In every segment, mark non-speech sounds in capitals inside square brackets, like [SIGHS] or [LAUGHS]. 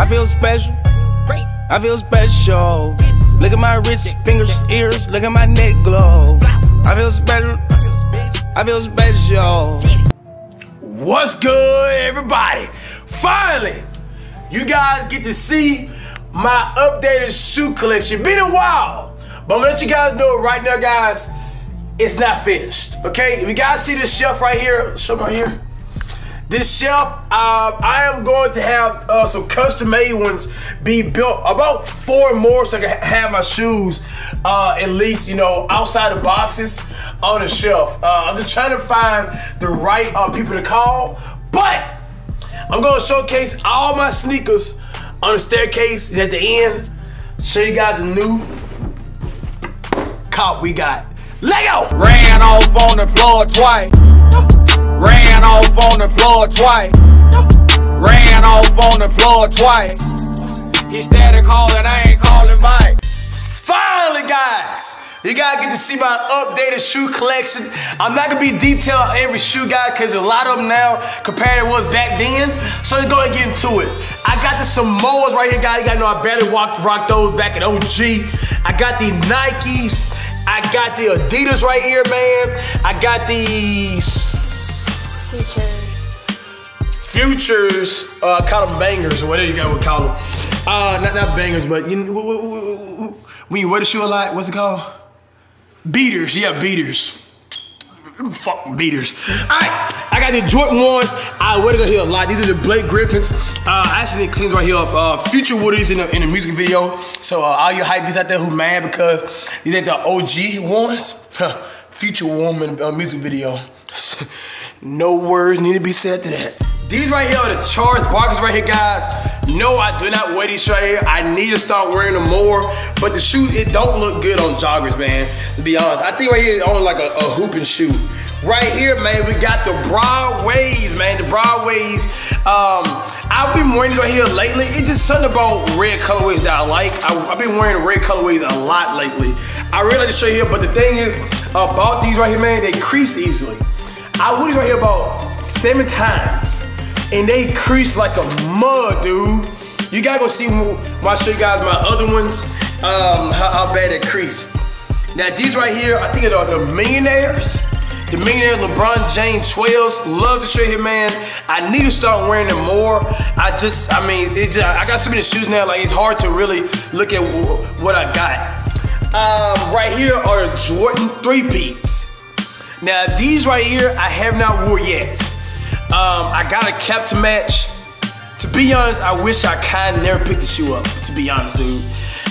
I feel special. I feel special. Look at my wrist, fingers, ears. Look at my neck glow. I feel special. I feel special. What's good, everybody? Finally, you guys get to see my updated shoe collection. Been a while, but I'm gonna let you guys know right now, guys. It's not finished. Okay, if you guys see this shelf right here, show right here. This shelf, um, I am going to have uh, some custom made ones be built. About four more so I can have my shoes uh, at least, you know, outside the boxes on the shelf. Uh, I'm just trying to find the right uh, people to call, but I'm gonna showcase all my sneakers on the staircase at the end. Show you guys the new cop we got. Lego! Ran off on the floor twice. Ran off on the floor twice. Ran off on the floor twice. He started calling, I ain't calling back. Finally, guys, you gotta get to see my updated shoe collection. I'm not gonna be detailed on every shoe, guy, because a lot of them now compared to what was back then. So let's go and get into it. I got the Samoas right here, guys. You gotta know I barely walked rock those back at OG. I got the Nikes. I got the Adidas right here, man. I got the Futures, uh, call them bangers or whatever you guys would call them. Uh, not not bangers, but you know, when you wear the shoe a lot, what's it called? Beaters, yeah, beaters. Fuck beaters. Alright, I got the Jordan ones. I wear them here a lot. These are the Blake Griffins. Uh, I actually need cleans right here up. Uh, Future Woodies in the, in the music video. So uh, all you hypebeasts out there who mad because these ain't the OG ones. Huh, Future Woman uh, music video. [LAUGHS] no words need to be said to that. These right here are the Charles Barkley's right here, guys. No, I do not wear these right here. I need to start wearing them more. But the shoe, it don't look good on joggers, man. To be honest, I think right here on like a, a hooping shoe. Right here, man, we got the Broadways, man. The Broadways. Um, I've been wearing these right here lately. It's just something about red colorways that I like. I, have been wearing red colorways a lot lately. I really like to show you here, but the thing is about these right here, man, they crease easily. I these right here about seven times and they crease like a mud, dude. You gotta go see I show you guys my other ones, um, how, how bad it crease. Now these right here, I think it are the millionaires. The millionaire LeBron James 12s. Love to show you, man. I need to start wearing them more. I just, I mean, it just, I got so many shoes now, like it's hard to really look at what I got. Um, right here are the Jordan 3 peats. Now these right here, I have not wore yet. Um, I got a cap to match. To be honest, I wish I kind of never picked the shoe up, to be honest, dude.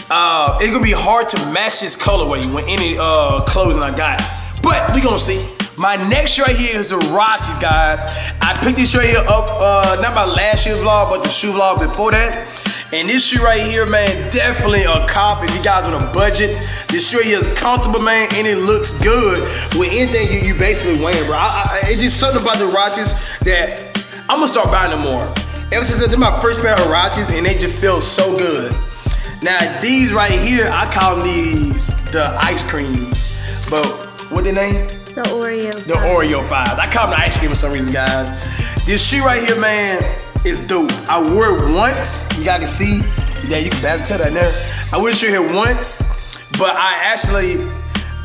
Uh, it's gonna be hard to match this colorway with any uh, clothing I got. But we gonna see. My next shoe right here is the Rockies, guys. I picked this shoe right here up, uh, not my last year's vlog, but the shoe vlog before that. And this shoe right here, man, definitely a cop if you guys on a budget. This shoe here is comfortable, man, and it looks good with anything you, you basically wearing, bro. I, I, it's just something about the Rockies that I'm gonna start buying them more. Ever since they're my first pair of Rockies, and they just feel so good. Now, these right here, I call these the ice creams. But what they name? The Oreo. The Oreo 5. I call them the ice cream for some reason, guys. This shoe right here, man, is dope. I wore it once. You guys can see. Yeah, you can better tell that there. I wore this shirt here once, but I actually,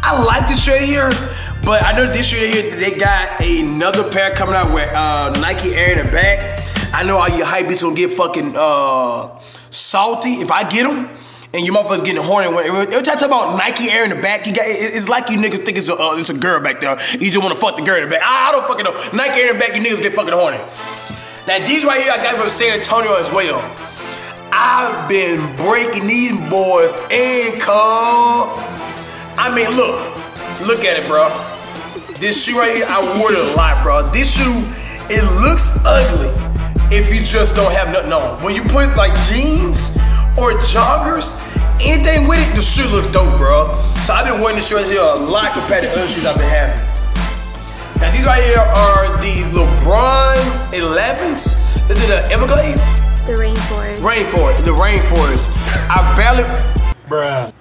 I like this shirt here, but I know this shirt here, they got another pair coming out with uh, Nike Air in the back. I know all you hype gonna get fucking uh, salty if I get them. And you motherfuckers getting horny. Every time I talk about Nike Air in the back, you got it's like you niggas think it's a uh, it's a girl back there. You just wanna fuck the girl in the back. I, I don't fucking know. Nike Air in the back, you niggas get fucking horny. Now these right here I got from San Antonio as well. I've been breaking these boys ankle. I mean, look, look at it, bro. This shoe right here, I wore it a lot, bro. This shoe, it looks ugly if you just don't have nothing on. When you put like jeans or joggers, anything with it, the shoe looks dope, bro. So I've been wearing this shoe here a lot compared to other shoes I've been having. Now these right here are the LeBron 11s. They're the Everglades. The rainforest. Rainforest. The rainforest. I barely. Bruh.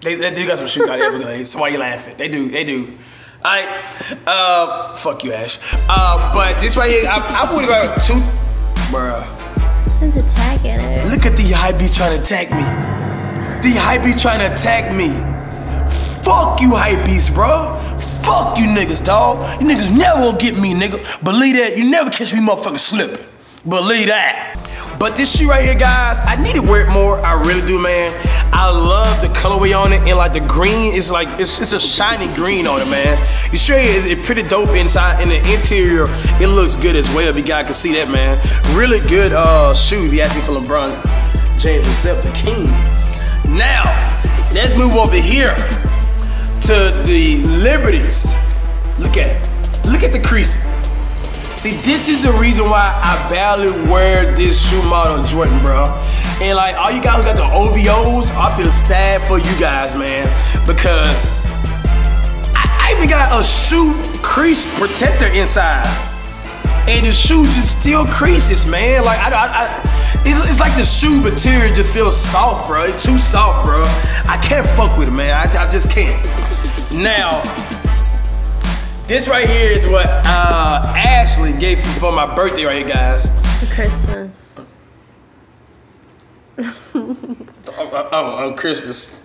They, they do got some shit out of Everglades. So why you laughing? They do. They do. Alright. Uh, fuck you, Ash. Uh, but this right here, I, I bought about two. Bruh. Who's attacking her? Look at the hype beast trying to attack me. The hype beast trying to attack me. Fuck you, hype beast, bro. Fuck you niggas, dog. You niggas never gonna get me, nigga. Believe that. You never catch me motherfucking slipping. Believe that. But this shoe right here, guys, I need to wear it more. I really do, man. I love the colorway on it, and like the green is like it's, it's a shiny green on it, man. You sure it's it pretty dope inside. In the interior, it looks good as well. If you guys can see that, man. Really good uh, shoe. If you ask me for LeBron James himself, the king. Now, let's move over here to the Liberties. Look at it. Look at the crease. See, this is the reason why I barely wear this shoe model Jordan, bro. And like all you guys who got the OVOs, I feel sad for you guys, man, because I, I even got a shoe crease protector inside, and the shoe just still creases, man. Like I, I, I it's, it's, like the shoe material just feels soft, bro. It's too soft, bro. I can't fuck with it, man. I, I just can't. Now, this right here is what uh, Ashley gave me for my birthday right here, guys. For Christmas. [LAUGHS] oh, oh, on Christmas.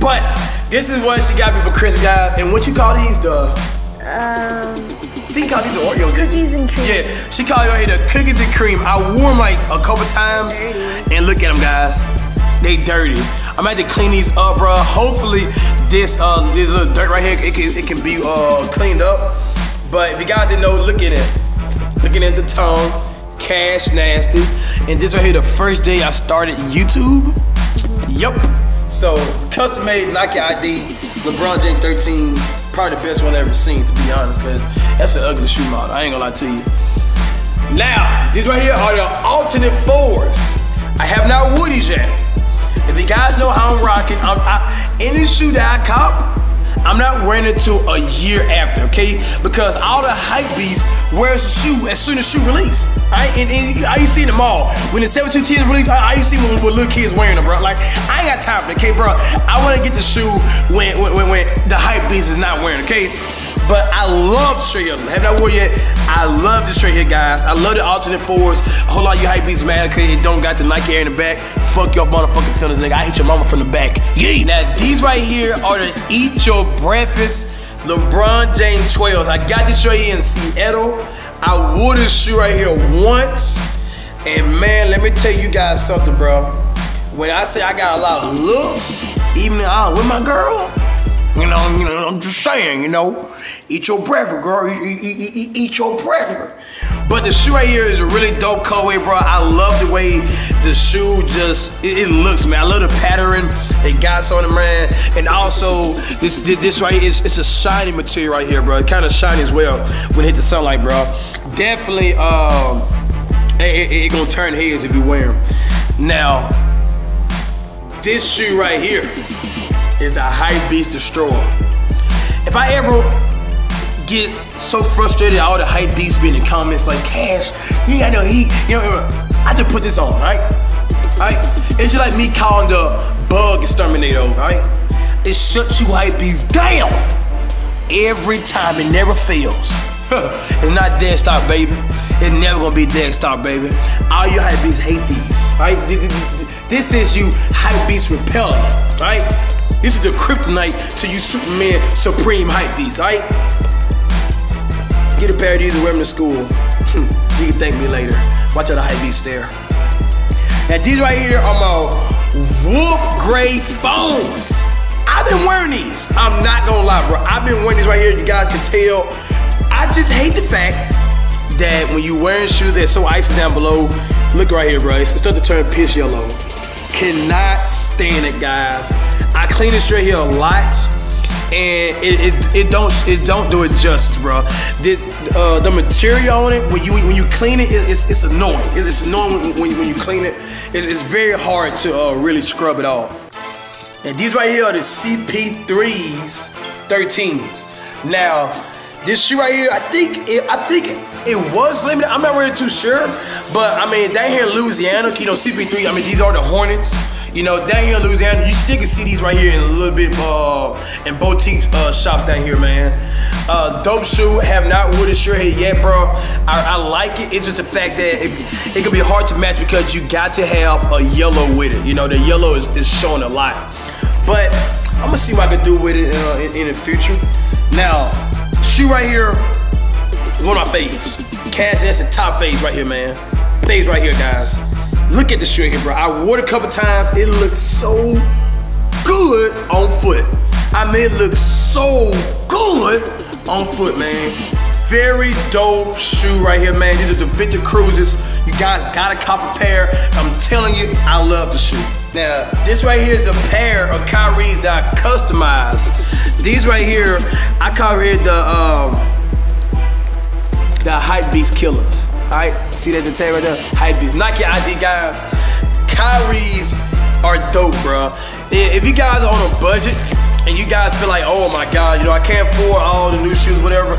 But this is what she got me for Christmas, guys. And what you call these, the? Um. I think you call these the Oreos. Cookies and cream. Yeah, she called it right here the cookies and cream. I wore them like a couple times, and look at them, guys. They dirty. I'm gonna clean these up, bro. Hopefully, this uh this little dirt right here, it can it can be uh cleaned up. But if you guys didn't know, look at it. Looking at the tongue, CashNasty, and this right here, the first day I started YouTube. Yup. So custom made Nike ID, LeBron James 13, probably the best one I've ever seen, to be honest, cause that's an ugly shoe model. I ain't gonna lie to you. Now, these right here are the alternate fours. I have not Woody's yet. If you guys know how I'm rocking, I'm, I, any shoe that I cop, I'm not wearing it till a year after, okay? Because all the hype wears the shoe as soon as shoe release. I and, and I used to see them all. When the 72 tears release, I, I used see when, when little kids wearing them, bro. Like I ain't got time for it, okay, bro? I want to get the shoe when, when when when the hype beast is not wearing, okay? But I love the straight here. Have not worn yet. I love the straight here, guys. I love the alternate fours. A whole lot of you hype beasts mad because it don't got the Nike Air in the back. Fuck your motherfucking feelings, nigga. I hit your mama from the back. Yeah. Now these right here are the Eat Your Breakfast LeBron James 12s. I got this right here in Seattle. I wore this shoe right here once. And man, let me tell you guys something, bro. When I say I got a lot of looks, even uh, with my girl, you know, you know, I'm just saying, you know, eat your breakfast, girl. Eat, eat, eat, your breakfast. But the shoe right here is a really dope colorway, bro. I love the way the shoe just it, it looks, man. I love the pattern it got on the man. And also this this right here is it's a shiny material right here, bro. It kind of shiny as well when it hit the sunlight, bro. Definitely, um, it, it, it gonna turn heads if you wear them. Now, this shoe right here is the Hype Beast Destroyer. If I ever get so frustrated, all the hype beasts be in the comments like, Cash, you ain't got no heat. You know, I just put this on, right? Right? It's just like me calling the bug exterminator, right? It shuts you hype beasts down every time. It never fails. [LAUGHS] it's not dead stop, baby. It's never gonna be dead stop, baby. All you hype beasts hate these, right? This is you hype beast repelling, right? This is the kryptonite to you Superman Supreme hype beast, right? Get a pair of these and wear them to school. [LAUGHS] you can thank me later. Watch out the hype beast there. Now these right here are my wolf gray foams. I've been wearing these. I'm not gonna lie, bro. I've been wearing these right here. You guys can tell. I just hate the fact that when you're wearing shoes that's so icy down below, look right here, bro. It's starting to turn piss yellow. Cannot stand it, guys. I clean this straight here a lot, and it, it, it don't it don't do it justice, bro. The uh, the material on it when you when you clean it, it it's, it's annoying. It's annoying when, when you clean it. it it's very hard to uh, really scrub it off. And these right here are the CP3s, 13s. Now, this shoe right here, I think it, I think it was limited. I'm not really too sure, but I mean, down here in Louisiana, you know, CP3. I mean, these are the Hornets. You know, down here in Louisiana, you still can see these right here in a little bit uh, in boutique uh, shops down here, man. Uh, dope shoe, have not wore this shirt yet, bro. I, I like it. It's just the fact that it, it can be hard to match because you got to have a yellow with it. You know, the yellow is, is showing a lot. But I'm gonna see what I can do with it in, in the future. Now, shoe right here, one of my faves. Cash, that's the top phase right here, man. Phase right here, guys. Look at the shoe here, bro. I wore it a couple times. It looks so good on foot. I mean, it looks so good on foot, man. Very dope shoe right here, man. These are the Victor Cruzes. You guys got a copper pair. I'm telling you, I love the shoe. Now, this right here is a pair of Kyrie's that I customized. These right here, I call here the um, the hype beast killers. Alright, see that detail right there? Hype beast. Nike ID guys. Kyrie's are dope, bro. If you guys are on a budget and you guys feel like, oh my god, you know, I can't afford all the new shoes, whatever.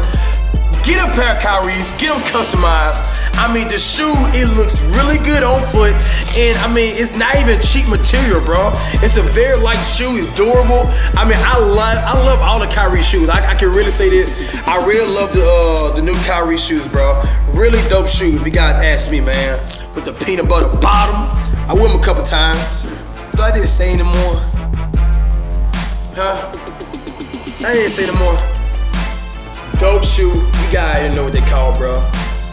Get a pair of Kyrie's, get them customized. I mean, the shoe, it looks really good on foot. And I mean, it's not even cheap material, bro. It's a very light shoe, it's durable. I mean, I love I love all the Kyrie shoes. I, I can really say that I really love the uh, the new Kyrie shoes, bro. Really dope shoes, if you guys ask me, man. With the peanut butter bottom. I wear them a couple times. Thought I didn't say anymore. Huh? I didn't say anymore. Dope shoe, you guys know what they call, bro.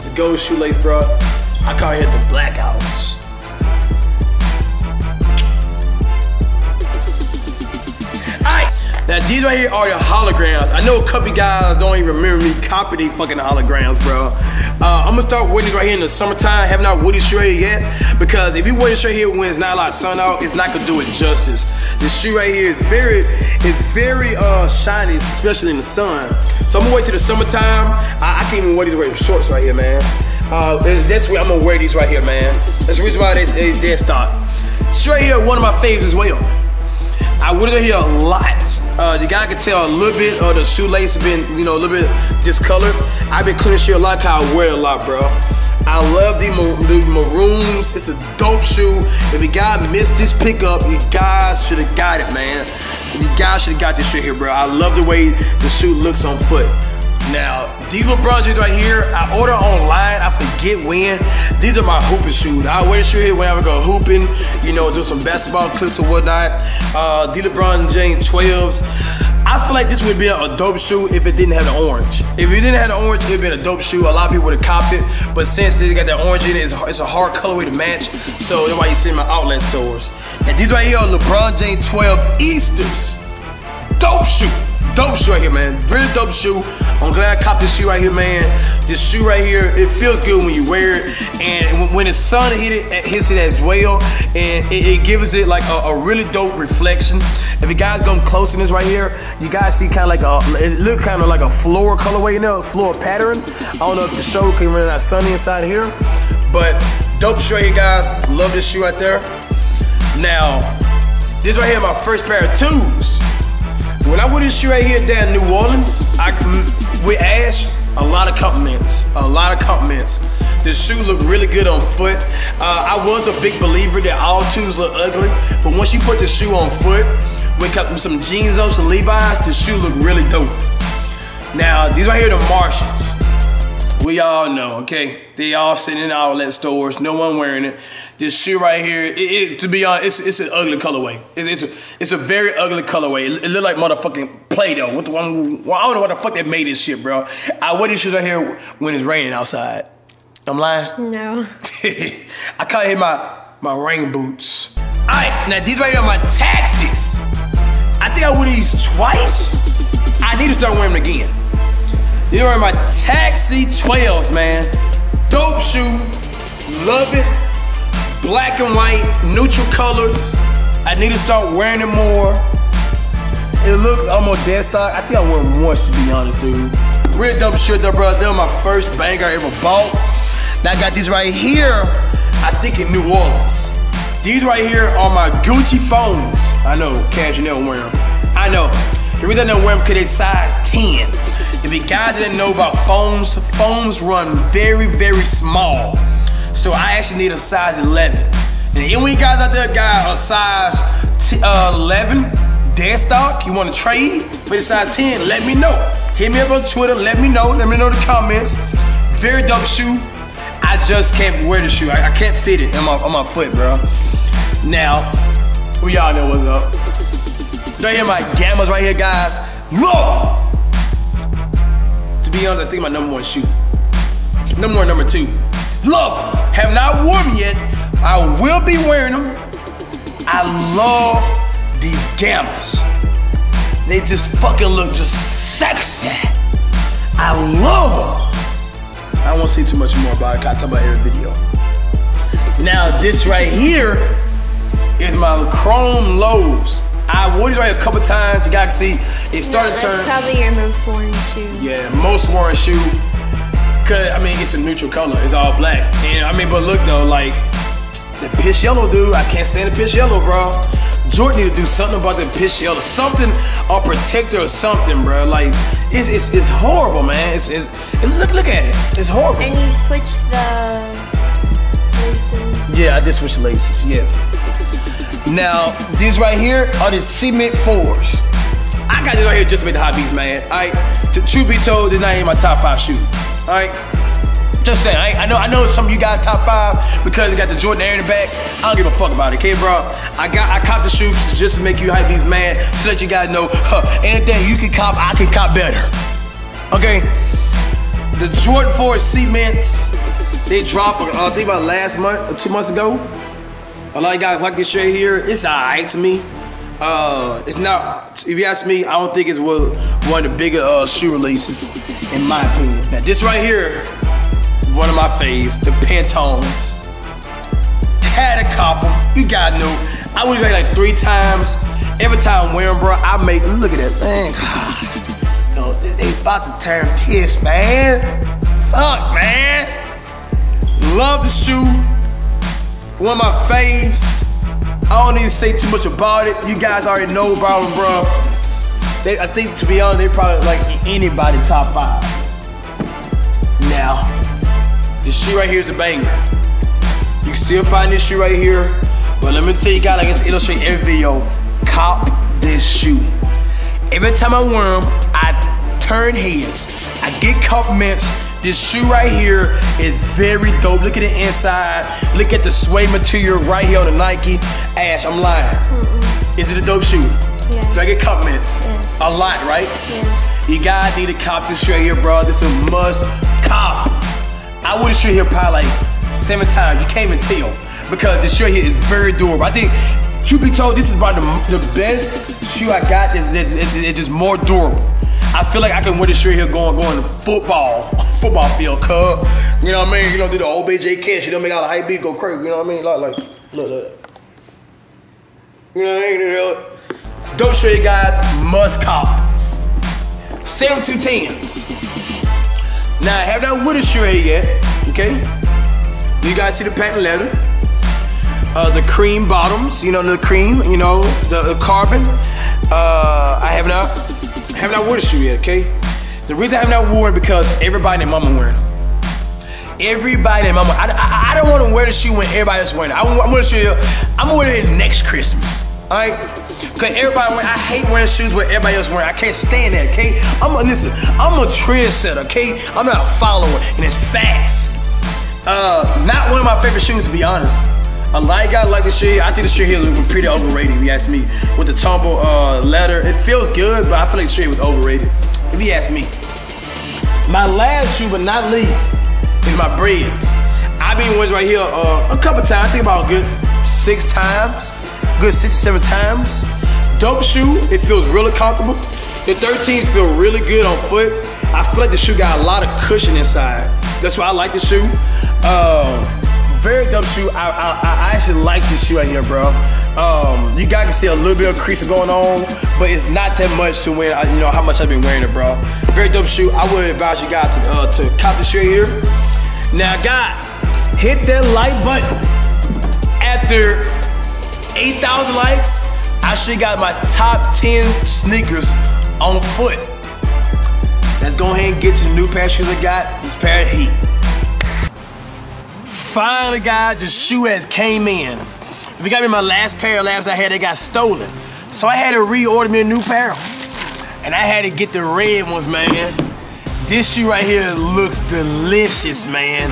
The gold shoelace, bro. I call it the blackouts. Alright, now these right here are the holograms. I know a couple guys don't even remember me copying fucking holograms, bro. Uh, I'm gonna start wearing these right here in the summertime. Have not these straight yet because if you wear this straight here when it's not a lot of sun out, it's not gonna do it justice. This shoe right here is very, it's very uh, shiny, especially in the sun. So I'm gonna wait till the summertime. I, I can't even wear these wear shorts right here, man. Uh, that's where I'm gonna wear these right here, man. That's the reason why they, they, they're stock. Straight here, one of my faves as well. I would have here a lot. Uh, the guy can tell a little bit of the shoelace been, you know, a little bit discolored. I've been cleaning shit a lot cause I wear it a lot, bro. I love the, the maroons. It's a dope shoe. If you guys missed this pickup, you guys should have got it, man. You guys should have got this shit here, bro. I love the way the shoe looks on foot. Now, these LeBron James right here, I order online, I forget when. These are my hooping shoes. I wear this shoe here whenever I go hooping, you know, do some basketball clips or whatnot. Uh, these LeBron James 12s. I feel like this would be a dope shoe if it didn't have the orange. If it didn't have the orange, it'd been a dope shoe. A lot of people would have copped it, but since it got that orange in it, it's, it's a hard colorway to match. So that's why you see in my outlet stores. And these right here are LeBron James 12 Easters. Dope shoe. Dope shoe right here, man. Really dope shoe. I'm glad I copped this shoe right here, man. This shoe right here, it feels good when you wear it. And when the sun hit it, it hits it as well. And it, it gives it like a, a, really dope reflection. If you guys come close in this right here, you guys see kind of like a, it look kind of like a floor colorway, you know, floor pattern. I don't know if the show can run out sunny inside here. But dope shoe right here, guys. Love this shoe right there. Now, this right here, my first pair of twos. When I wore this shoe right here down in New Orleans, I with Ash, a lot of compliments, a lot of compliments. This shoe looked really good on foot. Uh, I was a big believer that all twos look ugly, but once you put the shoe on foot, with some jeans on, some Levi's, the shoe looked really dope. Now, these right here, the Martians. We all know, okay? They all sitting in outlet stores, no one wearing it. This shoe right here, it, it, to be honest, it's, it's an ugly colorway. It's, it's, a, it's a very ugly colorway. It, it look like motherfucking Play-Doh. What the, I don't know what the fuck they made this shit, bro. I wear these shoes right here when it's raining outside. I'm lying? No. [LAUGHS] I call it my, my rain boots. All right, now these right here are my taxis. I think I wore these twice. I need to start wearing them again. These are my Taxi 12s, man. Dope shoe. Love it. Black and white, neutral colors. I need to start wearing it more. It looks almost dead stock. I think I wear them once, to be honest, dude. Real dope shit, though, bro. They're my first banger I ever bought. Now I got these right here, I think in New Orleans. These right here are my Gucci foams. I know, Cash, you never wear them. I know. The reason I don't wear them because they size 10. If you guys didn't know about foams, foams run very, very small. So I actually need a size 11. And any guys out there got a size uh, 11 dead stock, you want to trade for the size 10, let me know. Hit me up on Twitter, let me know. Let me know in the comments. Very dope shoe. I just can't wear the shoe. I, I can't fit it on my, on my foot, bro. Now, we all know what's up. Right here, my gammas right here, guys. Love! To be honest, I think my number one shoe. Number one, number two. Love 'em. Have not worn them yet. I will be wearing them. I love these gammas. They just fucking look just sexy. I love them. I won't say too much more about it. I talk about it every video. Now this right here is my chrome lows. I wore these right a couple times. You guys can see it started to turn. probably your most worn shoe. Yeah, most worn shoe. Cause I mean it's a neutral color. It's all black. And I mean, but look though, like the piss yellow, dude. I can't stand the piss yellow, bro. Jordan need to do something about the piss yellow, something, a protector or something, bro. Like it's it's, it's horrible, man. It's, it's it, look look at it. It's horrible. And you switch the laces. Yeah, I just switched laces. Yes. Now these right here are the cement fours. I got these right here just to make the hot beats, man. Alright. To truth be told, they're not in my top five shoe. Alright. Just saying, I, I know I know some of you guys top five because they got the Jordan Air in the back. I don't give a fuck about it, okay, bro? I got I cop the shoes just to make you hype these man, so that you guys know, huh, anything you can cop, I can cop better. Okay. The Jordan 4 cements, they dropped, uh, I think about last month or two months ago. A lot of guys like this shirt here. It's alright to me. Uh, it's not. If you ask me, I don't think it's one of the bigger uh, shoe releases, in my opinion. Now this right here, one of my faves, the Pantones. Had cop them. You gotta know. I was ready like three times. Every time I'm wearing, bro, I make. Look at that, man. Yo, [SIGHS] they- they about to turn piss, man. Fuck, man. Love the shoe. One of my faves. I don't need to say too much about it. You guys already know about them, bro. They, I think, to be honest, they probably like anybody top five. Now, this shoe right here is a banger. You can still find this shoe right here. But let me tell you guys, like it's illustrate every video, cop this shoe. Every time I wear them, I turn heads. I get compliments. This shoe right here is very dope. Look at the inside. Look at the suede material right here on the Nike. Ash, I'm lying. Is it a dope shoe? Yeah. Do I get compliments? Yeah. A lot, right? Yeah. You guys need to cop this shirt here, bro. This is a must cop. I wore this shirt here probably like seven times. You can't even tell because this shirt here is very durable. I think, truth be told, this is about the, the best shoe I got. It's, it's- it's just more durable. I feel like I can wear this shirt here going going to football, [LAUGHS] football field, cub. You know what I mean? You know, do the old BJ Cash. You don't make all the hype beat go crazy. You know what I mean? Like, like look, look. You know what I mean? Dope shirt, guys, must cop. 7210s. Now, I have not with a yet, okay? You guys see the patent leather. Uh, the cream bottoms, you know, the cream, you know, the, the carbon. Uh, I have not, have not worn a shoe yet, okay? The reason I have not worn because everybody and mama wearing them. Everybody and mama, I, I, I don't want to wear the shoe when everybody else wearing it. I, am to show you, I'm gonna wear it next Christmas, all right? Cause everybody, I hate wearing shoes where everybody else wearing. I can't stand that, okay? I'm a listen. I'm a trendsetter, okay? I'm not a follower, and it's facts. Uh, not one of my favorite shoes to be honest. A lot of guys like this shoe. I think the shoe here is pretty overrated. If you ask me, with the tumble uh, leather, it feels good, but I feel like the shoe was overrated. If you ask me. My last shoe, but not least, is my breads. I've been wearing right here uh, a couple times. I think about good six times, good six or seven times. Dope shoe. It feels really comfortable. The 13 feel really good on foot. I feel like the shoe got a lot of cushion inside. That's why I like the shoe. Um, very dope shoe. I, I, I actually like this shoe right here, bro. Um, you guys can see a little bit of creasing going on, but it's not that much to wear. You know how much I've been wearing it, bro. Very dope shoe. I would advise you guys to, uh, to cop the shoe here. Now, guys, hit that like button. After 8,000 likes, I should got my top 10 sneakers on foot. Let's go ahead and get to the new pair of shoes I got. This pair of Heat. Finally, guys, the shoe has came in. If you got me my last pair of labs I had, they got stolen. So I had to reorder me a new pair. And I had to get the red ones, man. This shoe right here looks delicious, man.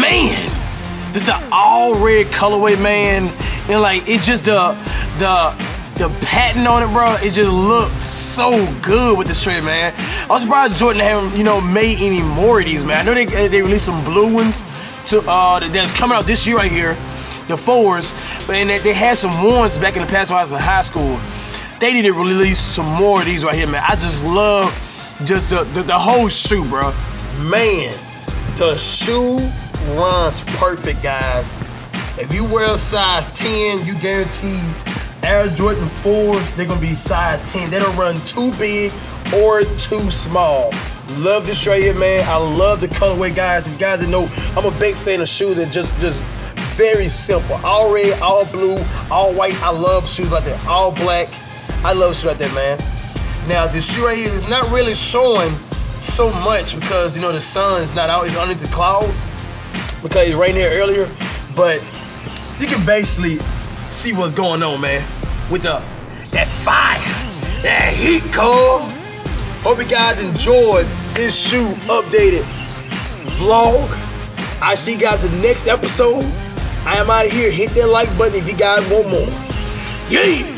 Man, this is an all red colorway, man. And like, it just the, the, the pattern on it, bro, it just looks so good with the straight, man. I was surprised Jordan haven't, you know, made any more of these, man. I know they, they released some blue ones to, uh, that's coming out this year right here the fours, but and they, they had some ones back in the past when I was in high school. They need to release some more of these right here, man. I just love just the, the, the whole shoe, bro. Man, the shoe runs perfect, guys. If you wear a size 10, you guarantee Air Jordan 4s, they're gonna be size 10. They don't run too big or too small. Love this right here, man. I love the colorway, guys. If you guys know, I'm a big fan of shoes that just just very simple. All red, all blue, all white. I love shoes like that. All black. I love shoes like that, man. Now, this shoe right here is not really showing so much because, you know, the sun is not out. It's underneath the clouds because it's raining here earlier. But you can basically see what's going on, man. With the that fire, that heat, Cole. Hope you guys enjoyed this shoe updated vlog. I see you guys in the next episode. I am out of here. Hit that like button if you guys want more. Yeah.